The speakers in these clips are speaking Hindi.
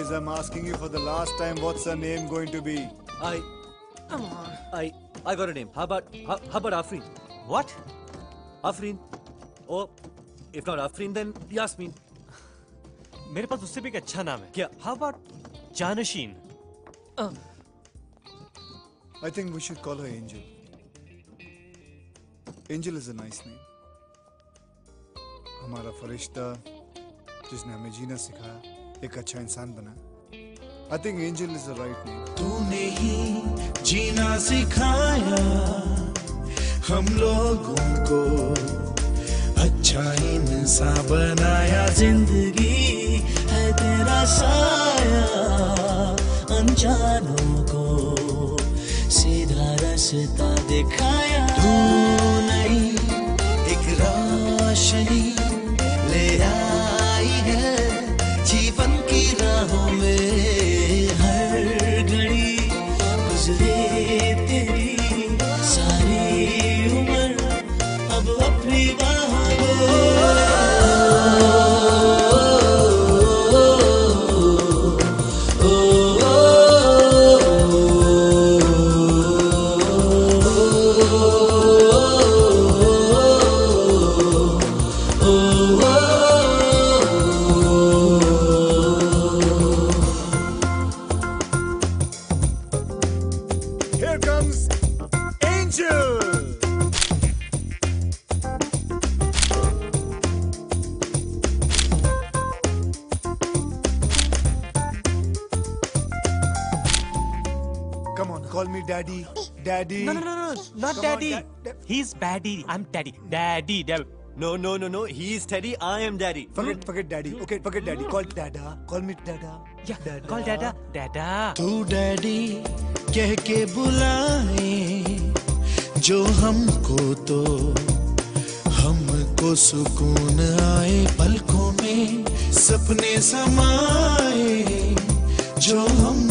Guys, I'm asking you for the last time, what's her name going to be? I. Come on. I. I got a name. How about how, how about Afreen? What? Afreen. Or if not Afreen, then Yasmin. मेरे पास उससे भी एक अच्छा नाम है क्या? How about जानशीन I think we should call her Angel. Angel is a nice name. हमारा फरिश्ता जिसने हमें जीना सिखाया एक अच्छा इंसान बना। I think Angel is right name तूने ही जीना सिखाया हम लोगों को। अच्छा इंसान बनाया ज़िंदगी है तेरा साया अनजानों को। सीधा रास्ता दिखाया। तू daddy. Daddy. No, no, no, no, not Come on, daddy. da- da- He's baddie. I'm daddy. Daddy, daddy. No, no, no, no. He's Teddy. I am Daddy. Forget, forget daddy. Okay, forget daddy. Call dada. Call me dada. Yeah, Dada. call dada. Dada. तू डैडी कह के बुलाए जो हमको तो हमको सुकून आए पलकों में सपने समाए जो हम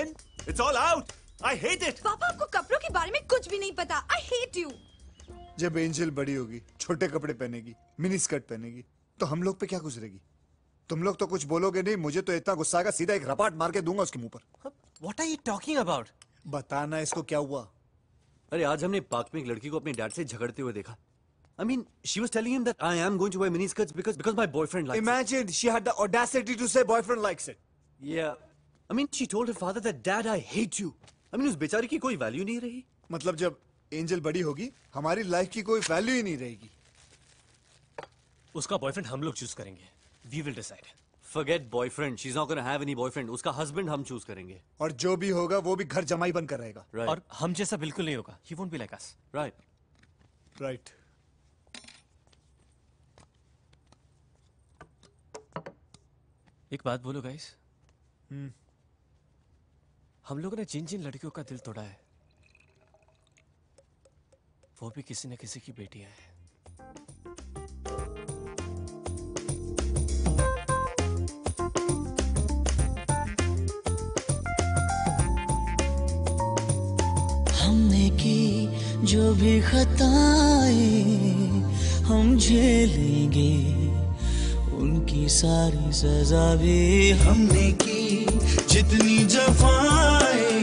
It's. It's all out. I hate it. पापा आपको कपड़ों के बारे में कुछ भी नहीं पता आई हेट यू जब एंजल बड़ी होगी छोटे कपड़े पहनेगी मिनी स्कर्ट पहनेगी तो हम लोग पे क्या गुजरेगी तुम लोग तो कुछ बोलोगे नहीं मुझे तो इतना गुस्सा आएगा सीधा एक रपाट मार के दूँगा उसके मुँह पर What are you talking about? बताना इसको क्या हुआ अरे आज हमने पार्क में एक लड़की को अपने डैड से झगड़ते हुए देखा I mean, she was telling him that I am going to wear miniskirts because because my boyfriend likes Imagine she had the audacity to say boyfriend likes it. it. Yeah. I mean, she told her father that dad, I hate you. I mean, उस बेचारी की कोई वैल्यू नहीं रही. मतलब जब एंजल बड़ी होगी हमारी लाइफ की कोई वैल्यू ही नहीं रहेगी उसका बॉयफ्रेंड हम लोग चूज़ करेंगे we will decide Forget boyfriend. She's not going to have any boyfriend. उसका husband हम choose करेंगे. और जो भी होगा वो भी घर जमाई बनकर रहेगा Right. और हम जैसा बिल्कुल नहीं होगा he won't be like us right. Right एक बात बोलो गाइस हम लोगों ने जिन जिन लड़कियों का दिल तोड़ा है, वो भी किसी न किसी की बेटियाँ हैं। हमने की जो भी खताएँ हम झेलेंगे, उनकी सारी सजा भी हमने की। जितनी जफाएँ